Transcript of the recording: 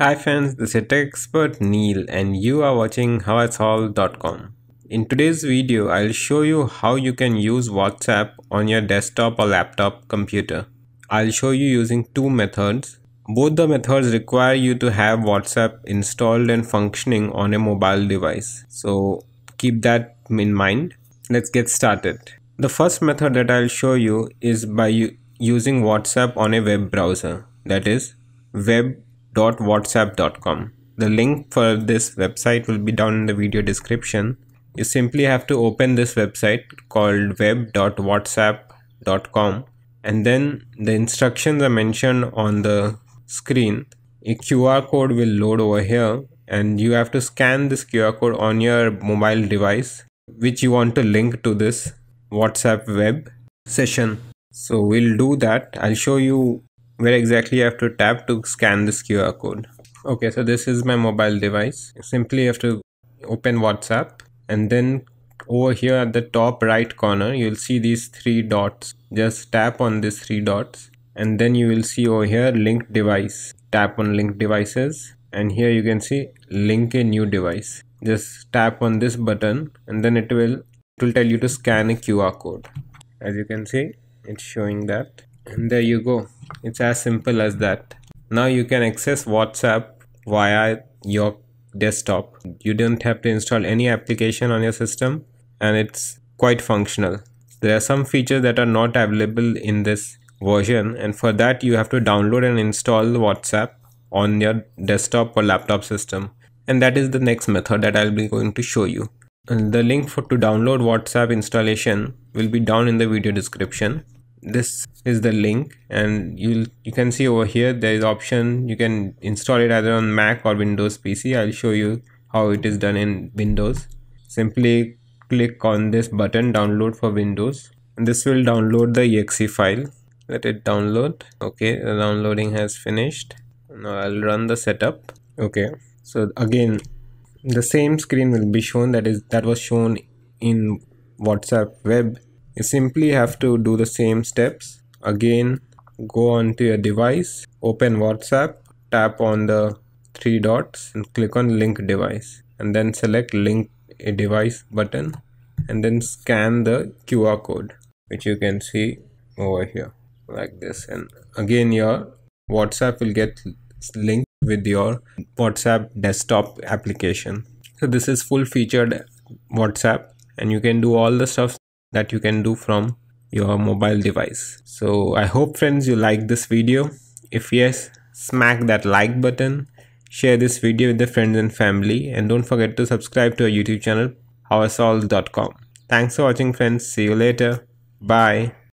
Hi friends, this is tech expert Neil and you are watching howisolve.com. In today's video, I'll show you how you can use WhatsApp on your desktop or laptop computer. I'll show you using two methods. Both the methods require you to have WhatsApp installed and functioning on a mobile device. So keep that in mind. Let's get started. The first method that I'll show you is by using WhatsApp on a web browser that is web.whatsapp.com. The link for this website will be down in the video description. You simply have to open this website called web.whatsapp.com and then the instructions are mentioned on the screen. A QR code will load over here and you have to scan this QR code on your mobile device which you want to link to this WhatsApp web session. So we'll do that. I'll show you where exactly you have to tap to scan this QR code. Okay so this is my mobile device. Simply have to open WhatsApp and then over here at the top right corner you'll see these three dots. Just tap on these three dots and then you will see over here link device. Tap on link devices and here you can see link a new device. Just tap on this button and then it will it will tell you to scan a QR code. As you can see it's showing that and there you go it's as simple as that now you can access WhatsApp via your desktop. You don't have to install any application on your system and it's quite functional. There are some features that are not available in this version and for that you have to download and install WhatsApp on your desktop or laptop system and that is the next method that I'll be going to show you. And the link for to download WhatsApp installation will be down in the video description this is the link and you you can see over here there is option. You can install it either on mac or windows pc i'll show you how it is done in windows. Simply click on this button download for windows. And this will download the exe file. Let it download. Okay the downloading has finished. Now i'll run the setup. Okay so again the same screen will be shown. That is that was shown in whatsapp web you simply have to do the same steps. Again go onto your device open whatsapp tap on the three dots and click on link device. And then select link a device button and then scan the QR code which you can see over here like this. And again your WhatsApp will get linked with your WhatsApp desktop application. So this is full featured WhatsApp and you can do all the stuff that you can do from your mobile device. So I hope friends you like this video. If yes, smack that like button, share this video with the friends and family and don't forget to subscribe to our YouTube channel howisolve.com. Thanks for watching friends. See you later. Bye.